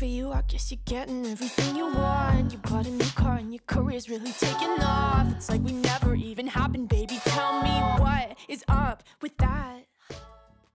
for you, I guess you're getting everything you want. You bought a new car and your career's really taking off. It's like we never even happened, baby. Tell me what is up with that.